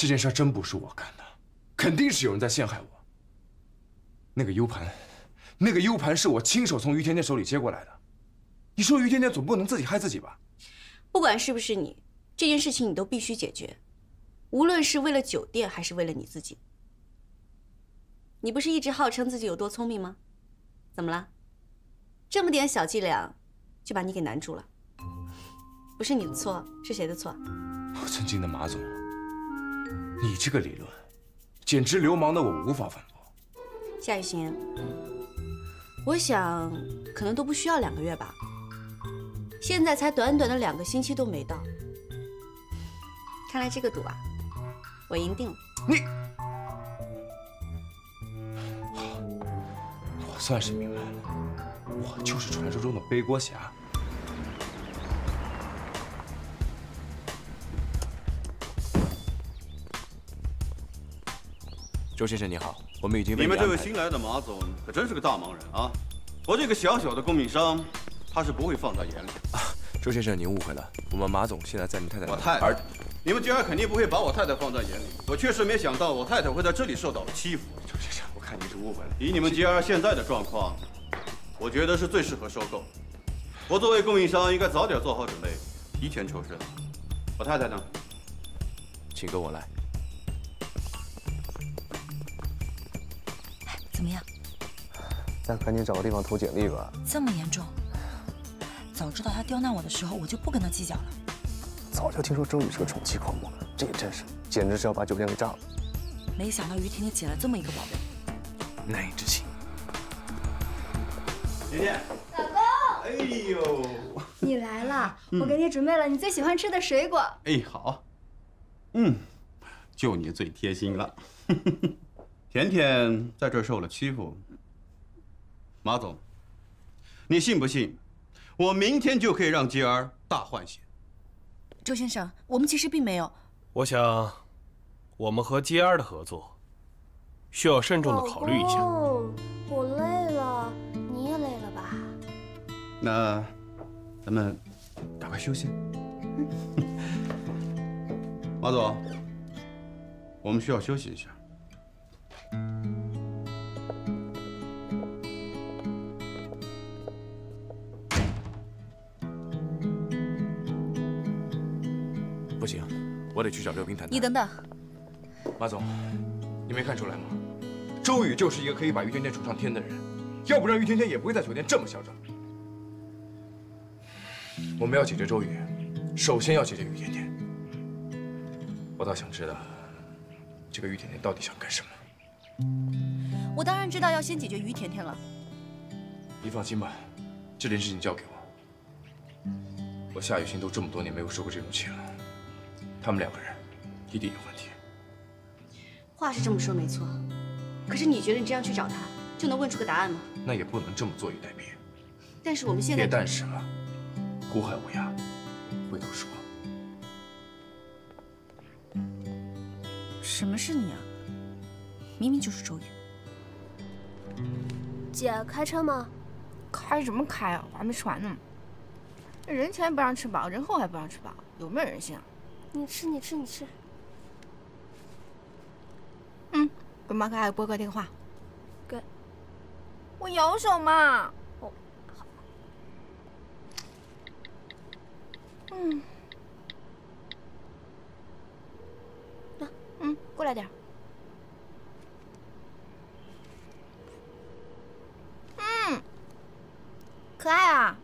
这件事真不是我干的，肯定是有人在陷害我。那个 U 盘，那个 U 盘是我亲手从于甜甜手里接过来的。你说于甜甜总不能自己害自己吧？不管是不是你，这件事情你都必须解决，无论是为了酒店还是为了你自己。你不是一直号称自己有多聪明吗？怎么了？这么点小伎俩，就把你给难住了？不是你的错，是谁的错？我尊敬的马总，你这个理论，简直流氓的我无法反驳。夏雨欣，我想可能都不需要两个月吧。现在才短短的两个星期都没到，看来这个赌啊，我赢定了。你，好，我算是明白了，我就是传说中的背锅侠。周先生你好，我们已经你们这位新来的马总可真是个大忙人啊！我这个小小的供应商，他是不会放在眼里。啊，周先生您误会了，我们马总现在在您太太。我太太，你们 GR 肯定不会把我太太放在眼里。我确实没想到我太太会在这里受到了欺负。周先生，我看你是误会了。以你们 GR 现在的状况，我觉得是最适合收购。我作为供应商，应该早点做好准备，提前抽身。我太太呢？请跟我来。怎么样？咱赶紧找个地方投简历吧。这么严重？早知道他刁难我的时候，我就不跟他计较了。早就听说周宇是个宠妻狂魔，这也真是，简直是要把酒店给炸了。没想到于婷婷捡了这么一个宝贝，难以置信。甜甜，老公，哎呦，你来了，我给你准备了你最喜欢吃的水果。哎，好，嗯，就你最贴心了。甜甜在这儿受了欺负，马总，你信不信？我明天就可以让吉儿大换血。周先生，我们其实并没有。我想，我们和吉儿的合作需要慎重的考虑一下。我累了，你也累了吧？那咱们赶快休息。马总，我们需要休息一下。不行，我得去找刘冰谈谈。你等等，马总，你没看出来吗？周宇就是一个可以把于甜甜宠上天的人，要不然于甜甜也不会在酒店这么嚣张。我们要解决周宇，首先要解决于甜甜。我倒想知道，这个于甜甜到底想干什么。我当然知道要先解决于甜甜了。你放心吧，这件事情交给我。我夏雨欣都这么多年没有受过这种气了。他们两个人一定有问题。话是这么说没错，可是你觉得你这样去找他就能问出个答案吗？那也不能这么坐以待毙。但是我们现在别但是了，苦海无涯，回头是岸。什么是你啊？明明就是周宇。姐，开车吗？开什么开啊？我还没吃完呢。人前不让吃饱，人后还不让吃饱，有没有人性啊？你吃，你吃，你吃。嗯，给马可爱拨个电话。给。我有手嘛。哦，好。嗯。那，嗯，过来点。嗯。可爱啊。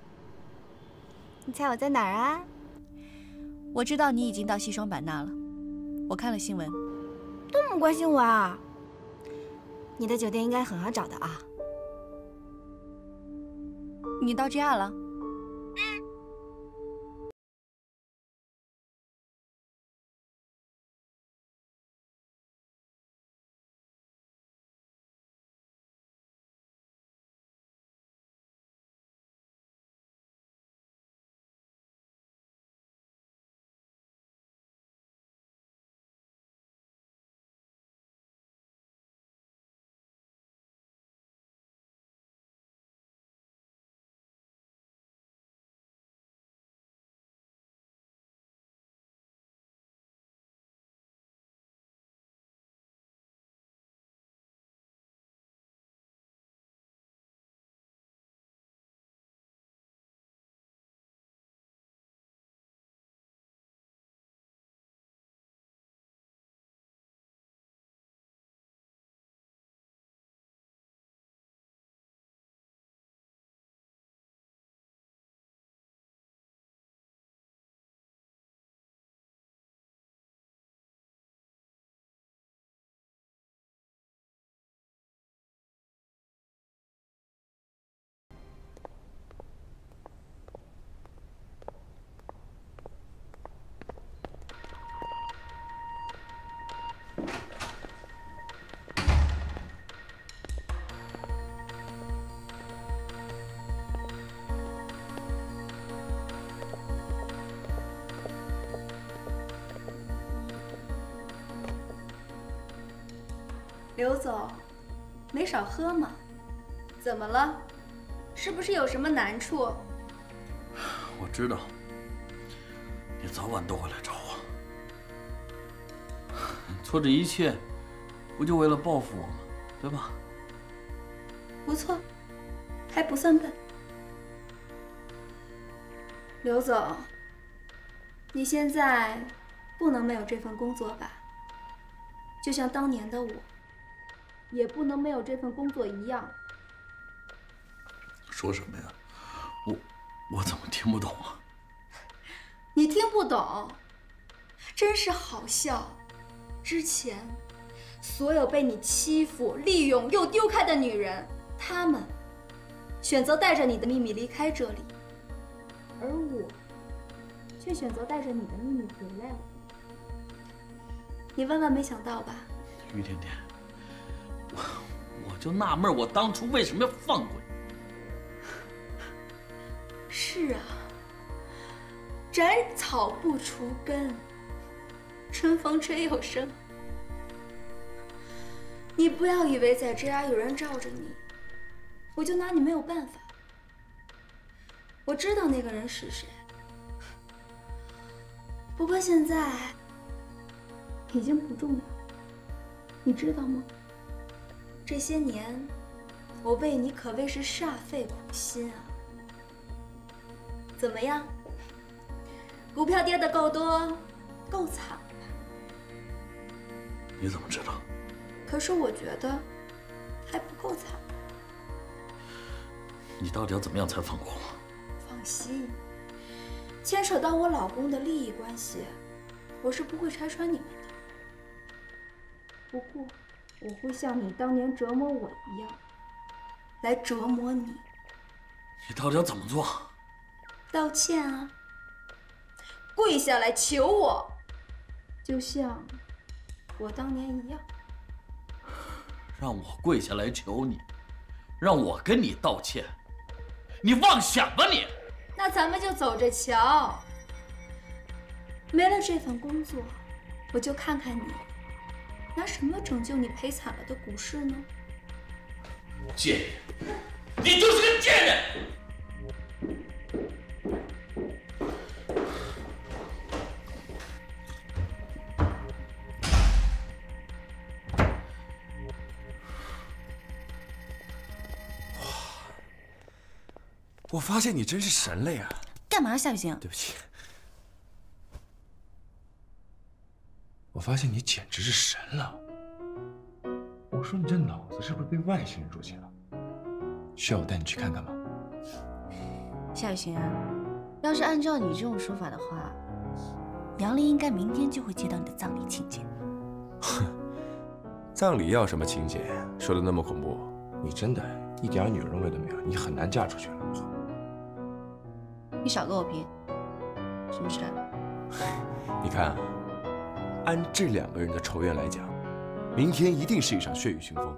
你猜我在哪儿啊？我知道你已经到西双版纳了，我看了新闻。那么关心我啊？你的酒店应该很好找的啊。你到 JR 了？刘总，没少喝嘛？怎么了？是不是有什么难处？我知道，你早晚都会来找我。做这一切，不就为了报复我吗？对吧？不错，还不算笨。刘总，你现在不能没有这份工作吧？就像当年的我，也不能没有这份工作一样。说什么呀？我我怎么听不懂啊？你听不懂，真是好笑。之前，所有被你欺负、利用又丢开的女人，她们选择带着你的秘密离开这里，而我却选择带着你的秘密回来了。你万万没想到吧？于甜甜，我就纳闷，我当初为什么要放过你？是啊，斩草不除根。春风吹又生。你不要以为在这家有人罩着你，我就拿你没有办法。我知道那个人是谁，不过现在已经不重要，你知道吗？这些年，我为你可谓是煞费苦心啊。怎么样？股票跌得够多，够惨吧。你怎么知道？可是我觉得还不够惨。你到底要怎么样才放过我？放心，牵扯到我老公的利益关系，我是不会拆穿你们的。不过，我会像你当年折磨我一样，来折磨你。你到底要怎么做？道歉啊！跪下来求我，就像……我当年一样，让我跪下来求你，让我跟你道歉，你妄想吧你！那咱们就走着瞧。没了这份工作，我就看看你拿什么拯救你赔惨了的股市呢？贱人，你就是个贱人！我发现你真是神了呀！干嘛，夏雨晴？对不起，我发现你简直是神了。我说你这脑子是不是被外星人入侵了？需要我带你去看看吗？夏雨欣，要是按照你这种说法的话，杨丽应该明天就会接到你的葬礼请柬。哼，葬礼要什么请柬？说的那么恐怖，你真的一点女人味都没有，你很难嫁出去了。你少跟我贫，什么事？你看啊，按这两个人的仇怨来讲，明天一定是一场血雨腥风。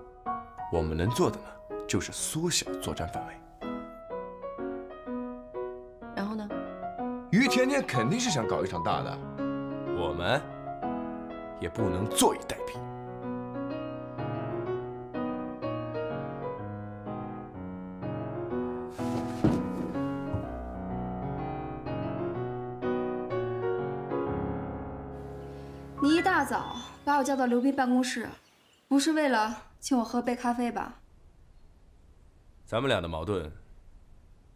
我们能做的呢，就是缩小作战范围。然后呢？于甜甜肯定是想搞一场大的，我们也不能坐以待毙。叫到刘斌办公室，不是为了请我喝杯咖啡吧？咱们俩的矛盾，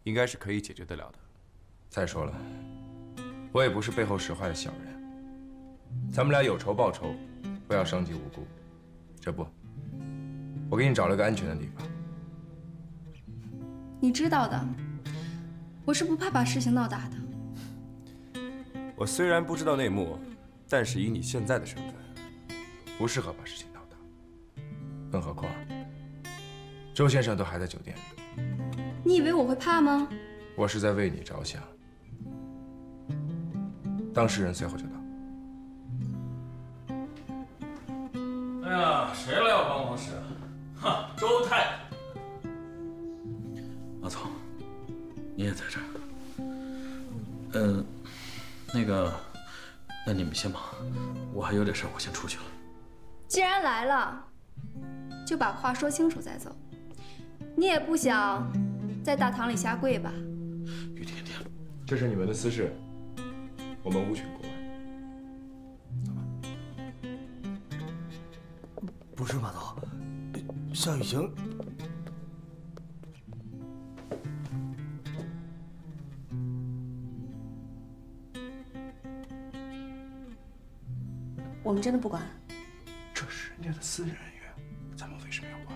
应该是可以解决得了的。再说了，我也不是背后使坏的小人。咱们俩有仇报仇，不要伤及无辜。这不，我给你找了个安全的地方。你知道的，我是不怕把事情闹大的。我虽然不知道内幕。但是以你现在的身份，不适合把事情闹大。更何况，周先生都还在酒店里。你以为我会怕吗？我是在为你着想。当事人随后就到。哎呀，谁来我办公室？哈，周太太。阿聪，你也在这儿。嗯，那个。那你们先忙，我还有点事我先出去了。既然来了，就把话说清楚再走。你也不想在大堂里下跪吧？于甜甜，这是你们的私事，我们无权过问。不是马总，夏雨晴，我们真的不管。这是人家的私人恩怨，咱们为什么要管？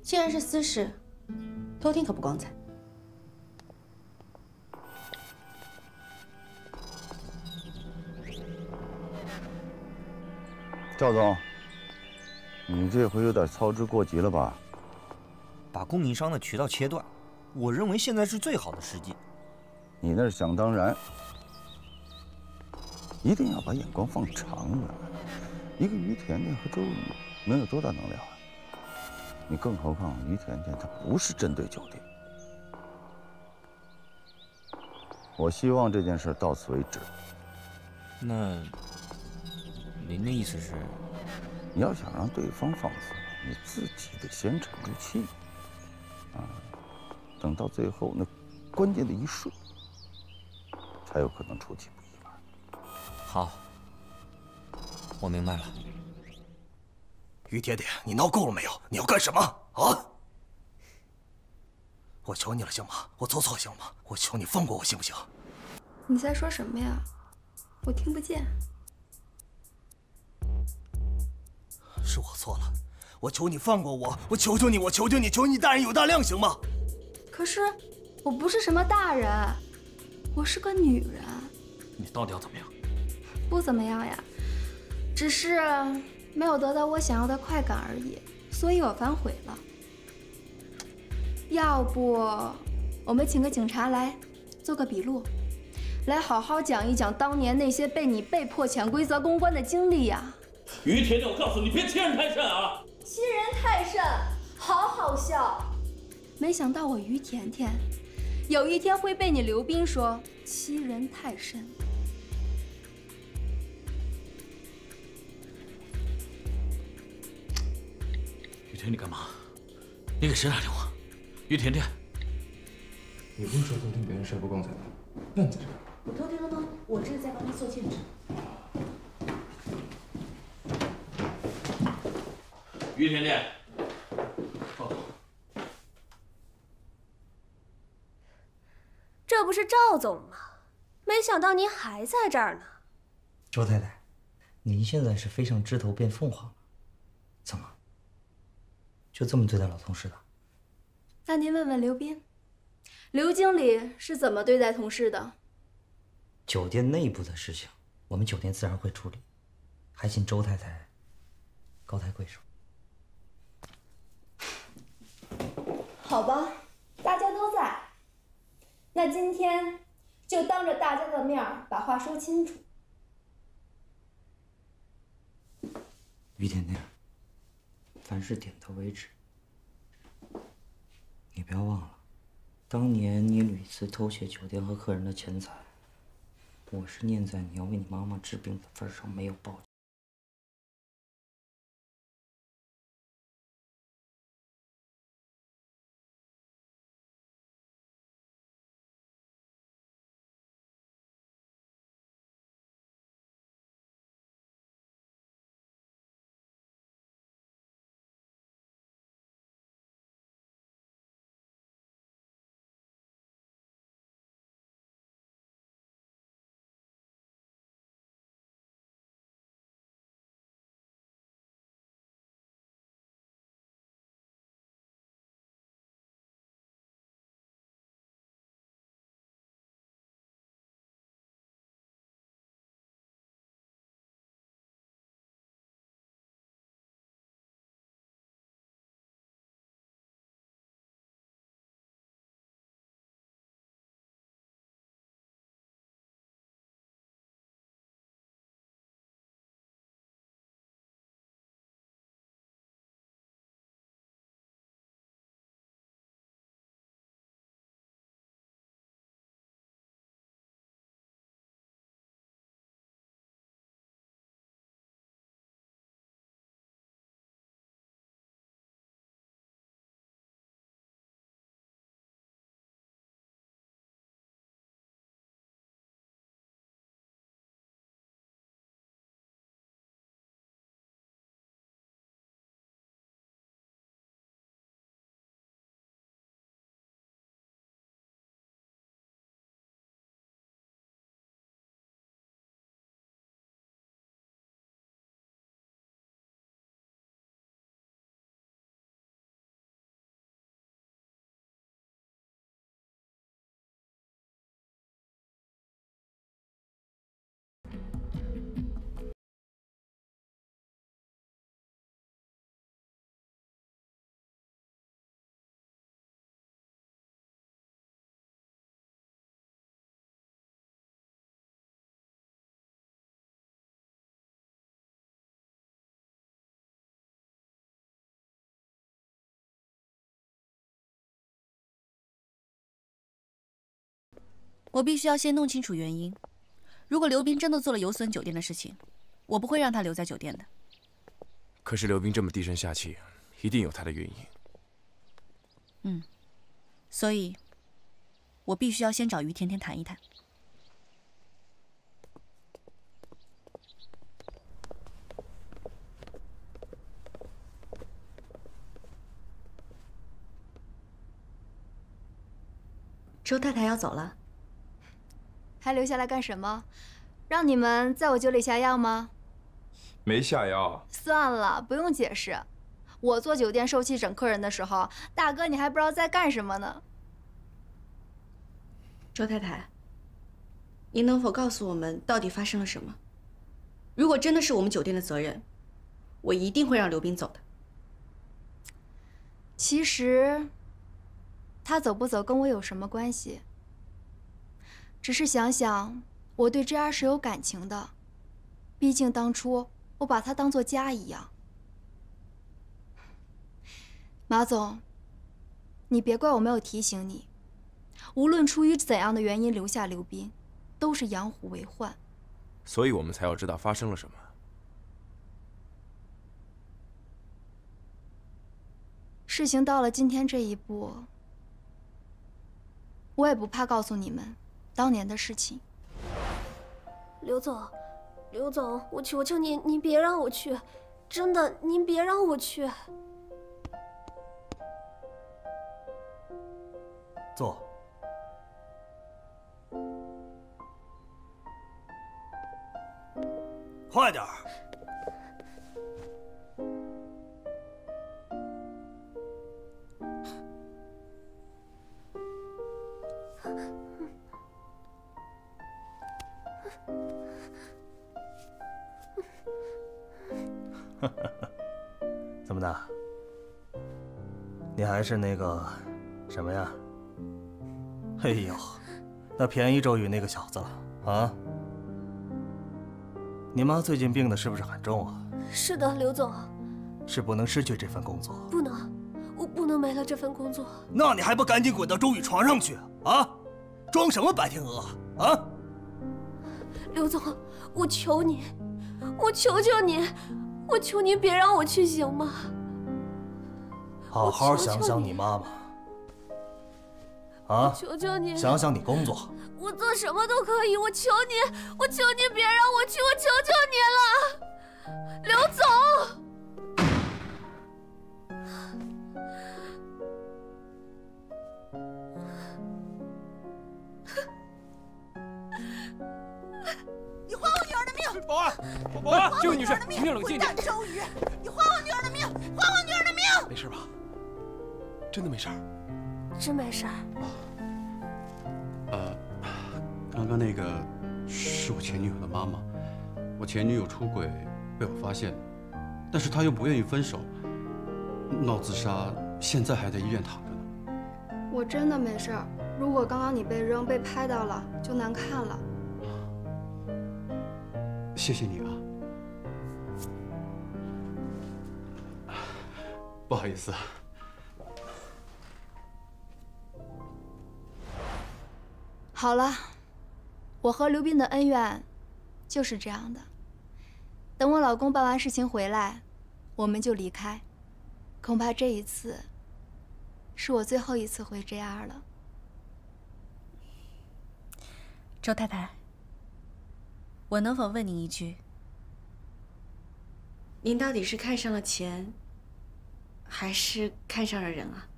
既然是私事，偷听可不光彩。赵总，你这回有点操之过急了吧？把供应商的渠道切断，我认为现在是最好的时机。你那是想当然，一定要把眼光放长远。一个于甜甜和周宇能有多大能量啊？你更何况于甜甜她不是针对酒店。我希望这件事到此为止。那您的意思是？你要想让对方放肆，你自己得先沉住气。啊，等到最后那关键的一瞬，才有可能出其不意嘛。好，我明白了。于爹爹，你闹够了没有？你要干什么啊？我求你了，行吗？我做错行吗？我求你放过我，行不行？你在说什么呀？我听不见。是我错了，我求你放过我，我求求你，我求求你，求你大人有大量，行吗？可是我不是什么大人，我是个女人。你到底要怎么样？不怎么样呀，只是没有得到我想要的快感而已，所以我反悔了。要不我们请个警察来做个笔录，来好好讲一讲当年那些被你被迫潜规则公关的经历呀。于甜甜，我告诉你，别欺人太甚啊！欺人太甚，好好笑。没想到我于甜甜，有一天会被你刘斌说欺人太甚。于甜，你干嘛？你给谁打电话？于甜甜，你不是说偷听别人事不光彩吗？那你在这干嘛？我偷听了吗？我这是在帮他做见证。于甜甜，这不是赵总吗？没想到您还在这儿呢。周太太，您现在是飞上枝头变凤凰了，怎么就这么对待老同事的？那您问问刘斌，刘经理是怎么对待同事的？酒店内部的事情，我们酒店自然会处理，还请周太太高抬贵手。好吧，大家都在，那今天就当着大家的面把话说清楚。于甜甜，凡事点到为止。你不要忘了，当年你屡次偷窃酒店和客人的钱财，我是念在你要为你妈妈治病的份上没有报我必须要先弄清楚原因。如果刘斌真的做了有损酒店的事情，我不会让他留在酒店的。可是刘斌这么低声下气，一定有他的原因。嗯，所以，我必须要先找于甜甜谈一谈。周太太要走了，还留下来干什么？让你们在我酒里下药吗？没下药。算了，不用解释。我做酒店受气整客人的时候，大哥你还不知道在干什么呢。周太太，您能否告诉我们到底发生了什么？如果真的是我们酒店的责任，我一定会让刘斌走的。其实，他走不走跟我有什么关系？只是想想，我对 JR 是有感情的，毕竟当初我把他当做家一样。马总，你别怪我没有提醒你。无论出于怎样的原因留下刘斌，都是养虎为患。所以我们才要知道发生了什么。事情到了今天这一步，我也不怕告诉你们当年的事情。刘总，刘总，我求求您，您别让我去，真的，您别让我去。坐。快点儿！怎么的？你还是那个什么呀？哎呦，那便宜周宇那个小子了啊！你妈最近病的是不是很重啊？是的，刘总。是不能失去这份工作。不能，我不能没了这份工作。那你还不赶紧滚到周宇床上去啊！装什么白天鹅啊！刘总，我求你，我求求你，我求您别让我去行吗？好好想想你妈妈。啊！求求你，想想你工作。我做什么都可以，我求你，我求你别让我去，我求求你了，刘总。保安，保安，这位女士，请你冷静一点。周宇，你还我女儿的命！还我女儿的命！没事吧？真的没事。真没事。呃，刚刚那个是我前女友的妈妈。我前女友出轨被我发现，但是她又不愿意分手，闹自杀，现在还在医院躺着呢。我真的没事儿。如果刚刚你被扔被拍到了，就难看了。谢谢你啊，不好意思。好了，我和刘斌的恩怨就是这样的。等我老公办完事情回来，我们就离开。恐怕这一次是我最后一次回 JR 了。周太太，我能否问您一句？您到底是看上了钱，还是看上了人啊？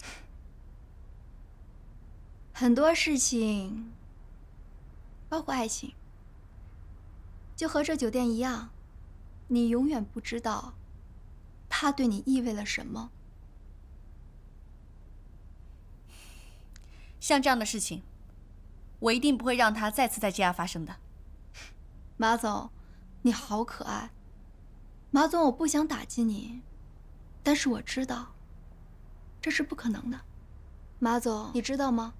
很多事情，包括爱情，就和这酒店一样，你永远不知道它对你意味了什么。像这样的事情，我一定不会让它再次在 JR 发生的。马总，你好可爱。马总，我不想打击你，但是我知道这是不可能的。马总，你知道吗？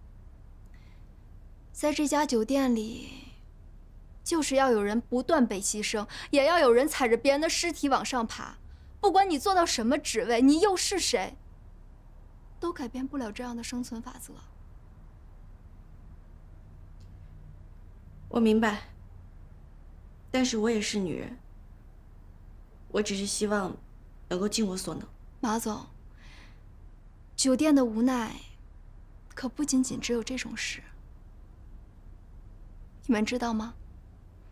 在这家酒店里，就是要有人不断被牺牲，也要有人踩着别人的尸体往上爬。不管你做到什么职位，你又是谁，都改变不了这样的生存法则。我明白，但是我也是女人，我只是希望能够尽我所能。马总，酒店的无奈可不仅仅只有这种事。你们知道吗？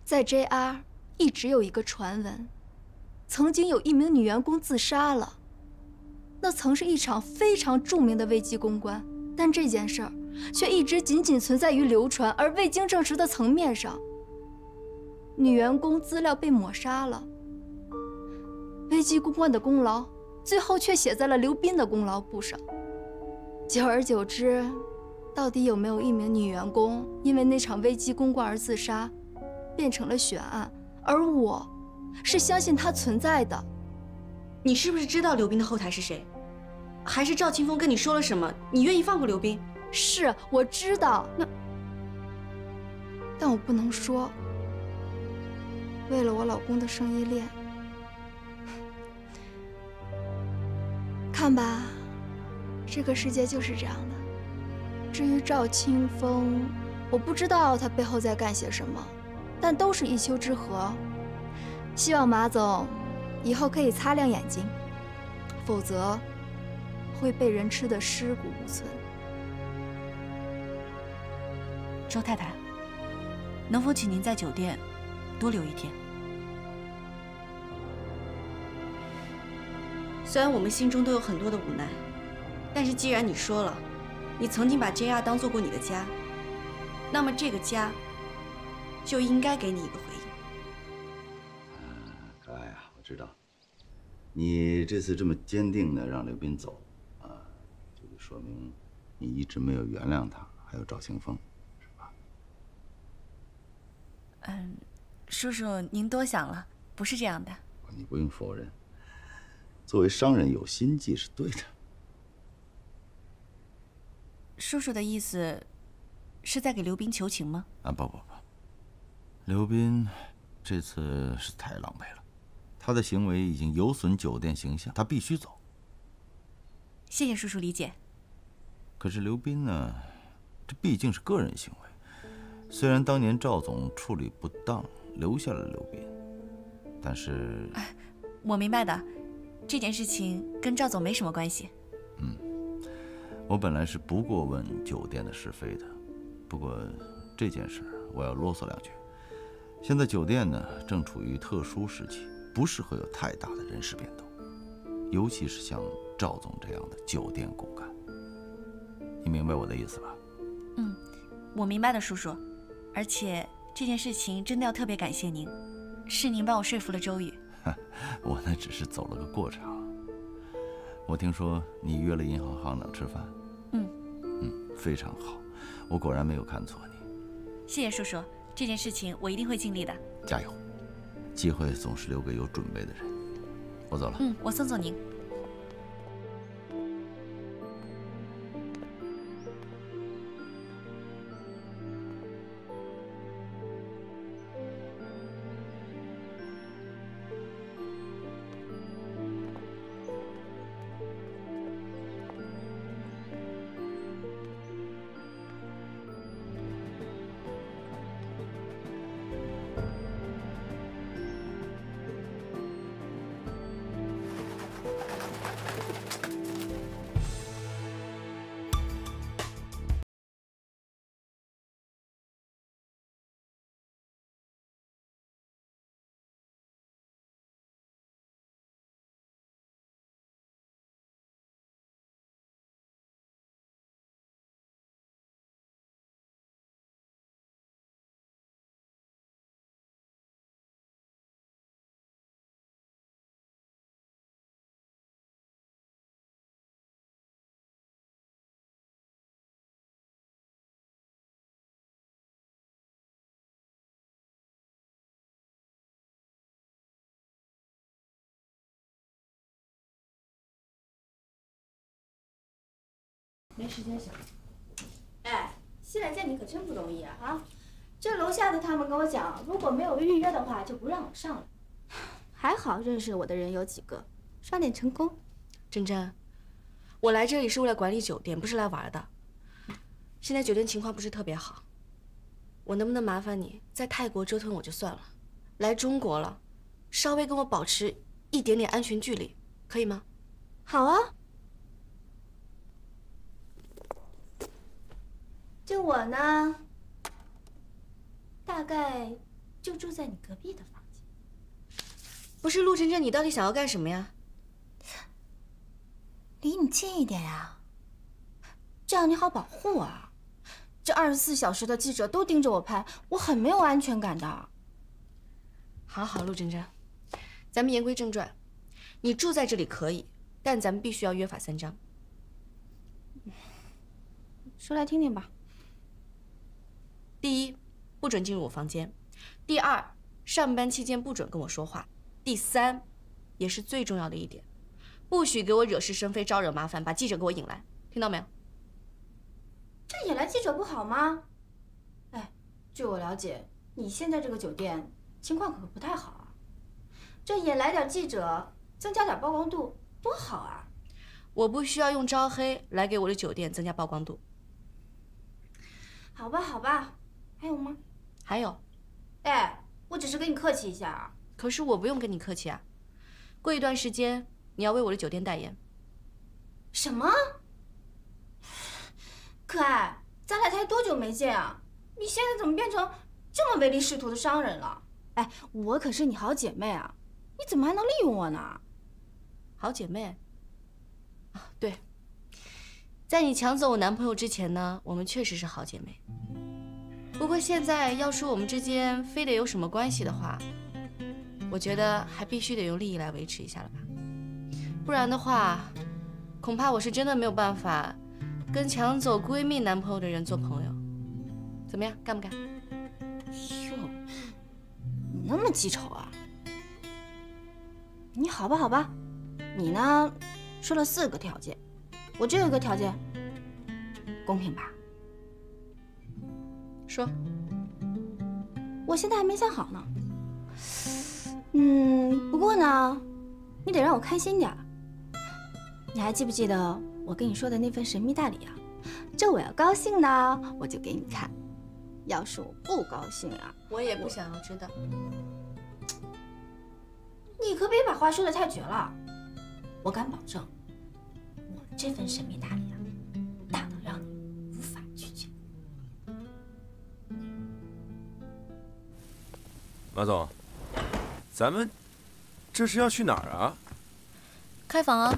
在 JR 一直有一个传闻，曾经有一名女员工自杀了。那曾是一场非常著名的危机公关，但这件事儿却一直仅仅存在于流传而未经证实的层面上。女员工资料被抹杀了，危机公关的功劳最后却写在了刘斌的功劳簿上。久而久之，到底有没有一名女员工因为那场危机公关而自杀，变成了悬案。而我，是相信它存在的。你是不是知道刘斌的后台是谁？还是赵清风跟你说了什么？你愿意放过刘斌？是，我知道。那，但我不能说。为了我老公的生意链，看吧，这个世界就是这样的。至于赵清风，我不知道他背后在干些什么，但都是一丘之貉。希望马总。以后可以擦亮眼睛，否则会被人吃得尸骨无存。周太太，能否请您在酒店多留一天？虽然我们心中都有很多的无奈，但是既然你说了，你曾经把 JR 当做过你的家，那么这个家就应该给你一个回应。可爱啊，我知道，你这次这么坚定的让刘斌走，啊，就说明你一直没有原谅他，还有赵清风，是吧？嗯，叔叔您多想了，不是这样的。你不用否认，作为商人有心计是对的。叔叔的意思是在给刘斌求情吗？啊，不不不，刘斌这次是太狼狈了。他的行为已经有损酒店形象，他必须走。谢谢叔叔理解。可是刘斌呢？这毕竟是个人行为。虽然当年赵总处理不当，留下了刘斌，但是……我明白的，这件事情跟赵总没什么关系。嗯，我本来是不过问酒店的是非的，不过这件事我要啰嗦两句。现在酒店呢，正处于特殊时期。不适合有太大的人事变动，尤其是像赵总这样的酒店骨干。你明白我的意思吧？嗯，我明白的，叔叔。而且这件事情真的要特别感谢您，是您帮我说服了周宇。我那只是走了个过场。我听说你约了银行行长吃饭。嗯嗯，非常好，我果然没有看错你。谢谢叔叔，这件事情我一定会尽力的。加油。机会总是留给有准备的人。我走了。嗯，我送送您。没时间想。哎，现在见你可真不容易啊！啊，这楼下的他们跟我讲，如果没有预约的话，就不让我上了。还好认识我的人有几个，刷脸成功。珍珍，我来这里是为了管理酒店，不是来玩的。现在酒店情况不是特别好，我能不能麻烦你在泰国折腾我就算了，来中国了，稍微跟我保持一点点安全距离，可以吗？好啊。就我呢，大概就住在你隔壁的房间。不是陆晨晨，你到底想要干什么呀？离你近一点呀，这样你好保护我啊。这二十四小时的记者都盯着我拍，我很没有安全感的。好好，陆晨晨，咱们言归正传，你住在这里可以，但咱们必须要约法三章。说来听听吧。第一，不准进入我房间；第二，上班期间不准跟我说话；第三，也是最重要的一点，不许给我惹是生非、招惹麻烦，把记者给我引来，听到没有？这引来记者不好吗？哎，据我了解，你现在这个酒店情况可不太好啊。这引来点记者，增加点曝光度，多好啊！我不需要用招黑来给我的酒店增加曝光度。好吧，好吧，还有吗？还有。哎，我只是跟你客气一下啊。可是我不用跟你客气啊。过一段时间，你要为我的酒店代言。什么？可爱，咱俩才多久没见啊？你现在怎么变成这么唯利是图的商人了？哎，我可是你好姐妹啊，你怎么还能利用我呢？好姐妹？啊，对，在你抢走我男朋友之前呢，我们确实是好姐妹。不过现在要说我们之间非得有什么关系的话，我觉得还必须得用利益来维持一下了吧？不然的话，恐怕我是真的没有办法。跟抢走闺蜜男朋友的人做朋友，怎么样？干不干？哟，你那么记仇啊？你好吧，好吧，你呢？说了四个条件，我只有一个条件，公平吧？说。我现在还没想好呢。嗯，不过呢，你得让我开心点你还记不记得？我跟你说的那份神秘大礼啊，这我要高兴呢，我就给你看；要是我不高兴啊，我也不想要知道。你可别把话说的太绝了。我敢保证，我这份神秘大礼啊，马总，咱们这是要去哪儿啊？开房啊。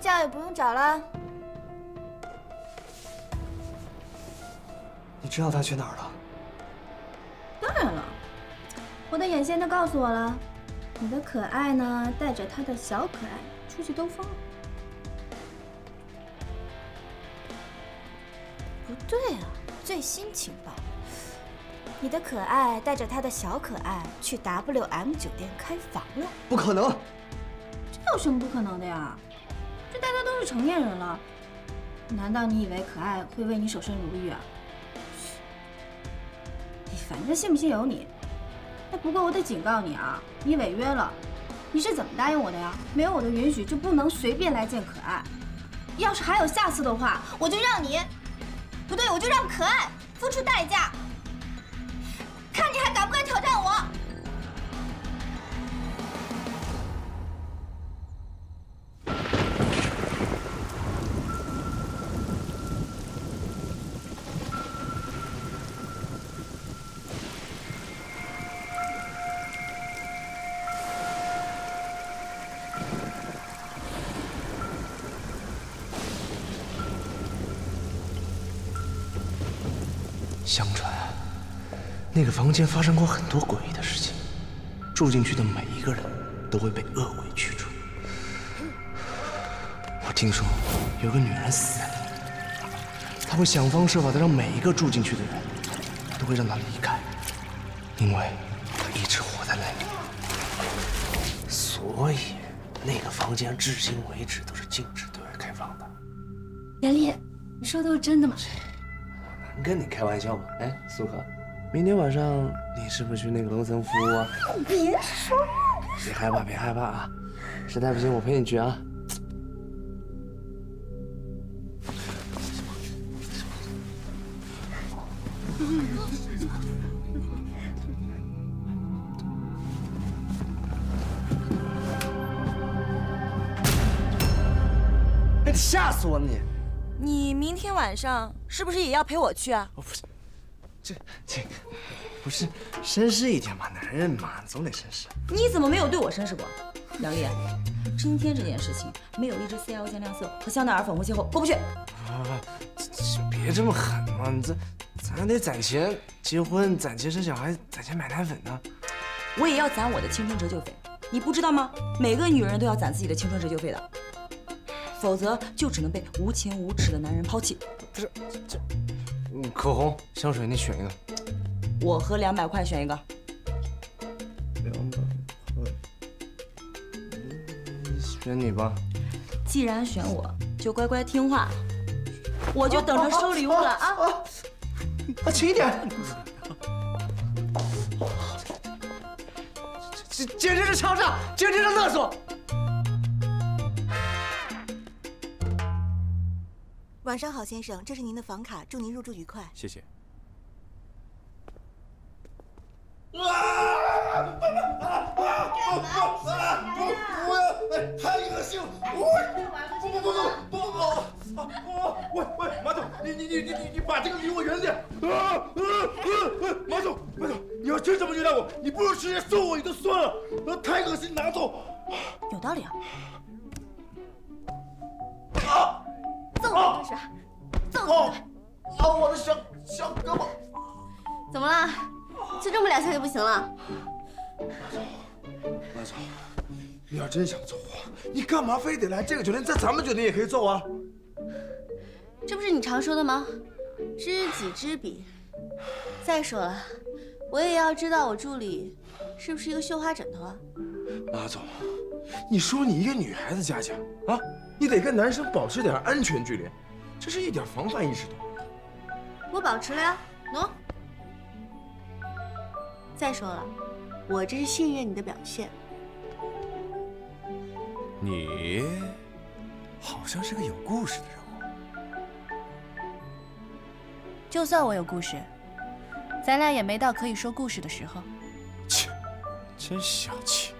叫也不用找了。你知道他去哪儿了？当然了，我的眼线都告诉我了。你的可爱呢，带着他的小可爱出去兜风了。不对啊，最新情报，你的可爱带着他的小可爱去 W M 酒店开房了？不可能！这有什么不可能的呀？都是成年人了，难道你以为可爱会为你守身如玉啊？反正信不信由你。哎，不过我得警告你啊，你违约了。你是怎么答应我的呀？没有我的允许就不能随便来见可爱。要是还有下次的话，我就让你，不对，我就让可爱付出代价，个房间发生过很多诡异的事情，住进去的每一个人都会被恶鬼驱逐。我听说有个女人死在里面，她会想方设法的让每一个住进去的人都会让她离开，因为她一直活在那里。所以，那个房间至今为止都是禁止对外开放的。严丽，你说的都是真的吗？能跟你开玩笑吗？哎，苏可，明天晚上你是不是去那个楼层服务啊？别说，别害怕，别害怕啊！实在不行，我陪你去啊。吓死我了你！你明天晚上是不是也要陪我去啊？哦，不是，这这个不是绅士一点嘛，男人嘛总得绅士。你怎么没有对我绅士过？杨丽，今天这件事情没有一支 CL 见亮色和香奈儿粉红邂逅，过不去。不不不，别这么狠嘛！你这咱还得攒钱结婚，攒钱生小孩，攒钱买奶粉呢。我也要攒我的青春折旧费，你不知道吗？每个女人都要攒自己的青春折旧费的，否则就只能被无情无耻的男人抛弃。不是这，嗯，口红、香水，你选一个。我和两百块选一个。两百块，选你吧。既然选我，就乖乖听话，我就等着收礼物了啊！啊，轻一点。这 简直是敲诈，简直是勒索！晚上好，先生，这是您的房卡，祝您入住愉快。谢谢。啊不要！哎，太恶心了！不不不不不不！喂喂，马总，你你你你你你把这个离我远点！啊啊啊！马总马总，你要真这么虐待我，你不如直接送我也就算了，那太恶心，拿走！有道理啊！啊！揍我这是？揍你！啊！我的小小胳膊！怎么了？就这么两下就不行了？马总，你要真想揍我，你干嘛非得来这个酒店？在咱们酒店也可以揍啊！这不是你常说的吗？知己知彼。再说了，我也要知道我助理是不是一个绣花枕头啊？马总，你说你一个女孩子家家啊，你得跟男生保持点安全距离，这是一点防范意识都没有。我保持了呀，喏。再说了，我这是信任你的表现。你好像是个有故事的人物。就算我有故事，咱俩也没到可以说故事的时候。切，真小气！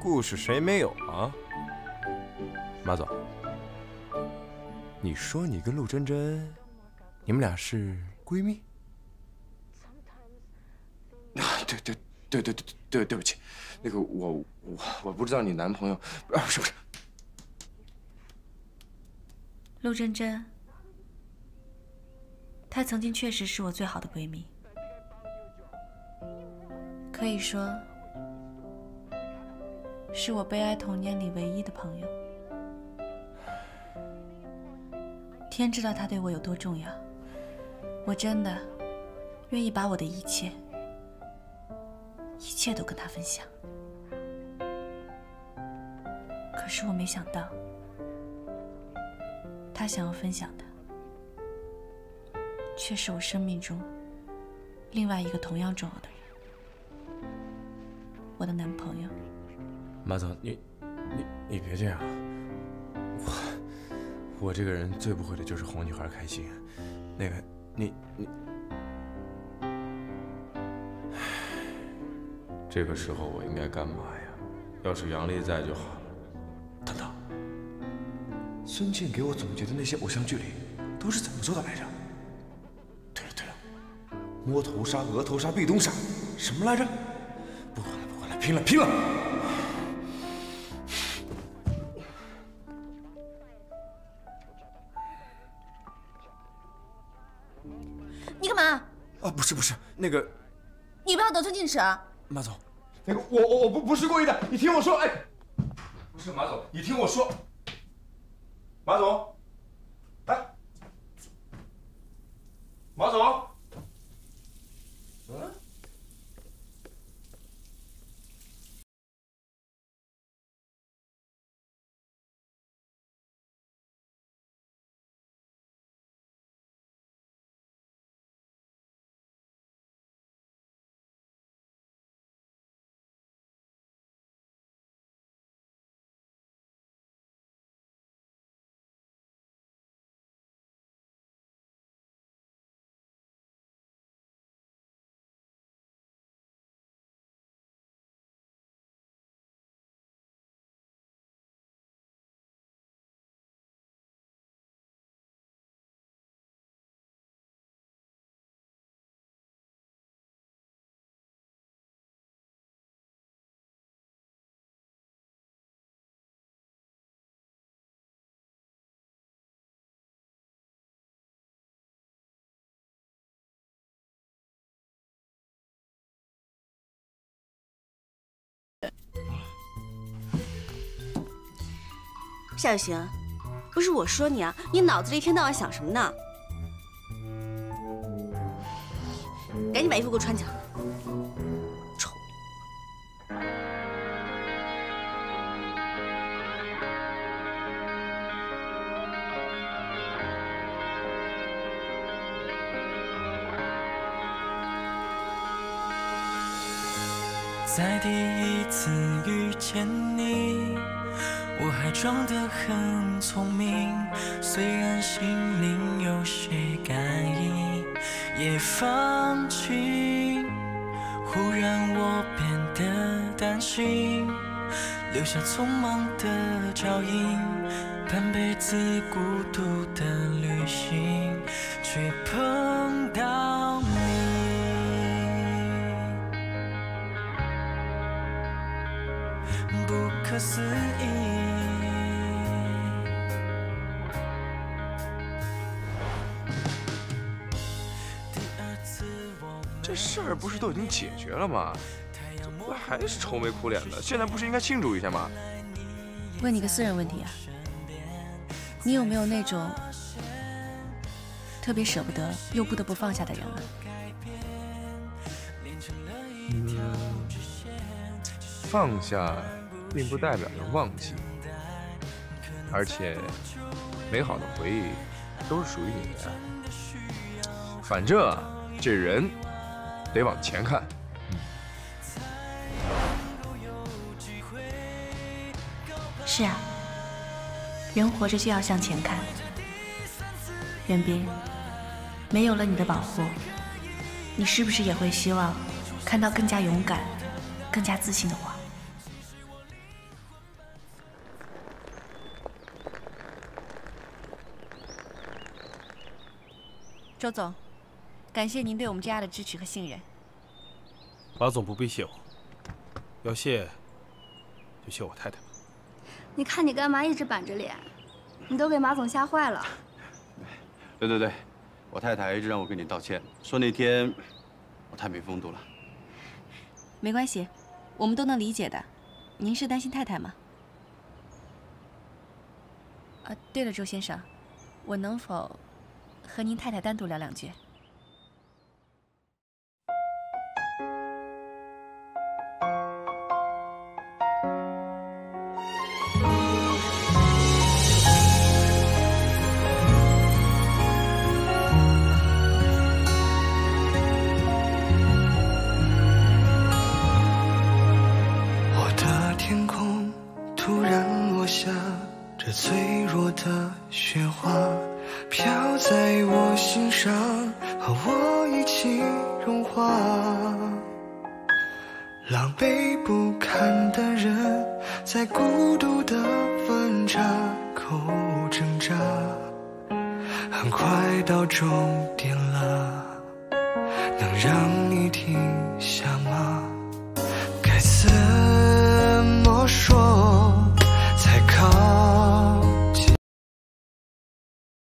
故事谁没有啊？马总，你说你跟陆真真，你们俩是闺蜜？啊，对对对对对对对不起，那个我我我不知道你男朋友啊是不是？陆真真，她曾经确实是我最好的闺蜜，可以说是我悲哀童年里唯一的朋友。天知道他对我有多重要，我真的愿意把我的一切，一切都跟他分享。可是我没想到，他想要分享的，却是我生命中另外一个同样重要的人，我的男朋友。马总，你你你别这样，我我这个人最不会的就是哄女孩开心。那个，你你，这个时候我应该干嘛呀？要是杨丽在就好了。等等，孙健给我总结的那些偶像剧里都是怎么做的来着？对了对了，摸头杀、额头杀、壁咚杀，什么来着？不管了不管了，拼了拼了！不是不是，那个你不要得寸进尺啊！马总，那个我我我不不是故意的，你听我说，哎，不是马总，你听我说，马总，哎，马总，嗯。夏雨行，不是我说你啊，你脑子里一天到晚想什么呢？赶紧把衣服给我穿起来。在第一次遇见你，装得很聪明，虽然心灵有些感应，也放弃。忽然我变得担心，留下匆忙的脚印，半辈子孤独的旅行，却碰到你。不可思议。事儿不是都已经解决了吗？怎么还是愁眉苦脸的？现在不是应该庆祝一下吗？问你个私人问题啊，你有没有那种特别舍不得又不得不放下的人啊？嗯，放下并不代表着忘记，而且美好的回忆都是属于你的。反正啊这人得往前看。是啊，人活着就要向前看。袁斌，没有了你的保护，你是不是也会希望看到更加勇敢、更加自信的我？周总，感谢您对我们 JR 的支持和信任。马总不必谢我，要谢就谢我太太吧。你看你干嘛一直板着脸？你都给马总吓坏了。对对对，我太太一直让我跟你道歉，说那天我太没风度了。没关系，我们都能理解的。您是担心太太吗？啊，对了，周先生，我能否和您太太单独聊两句？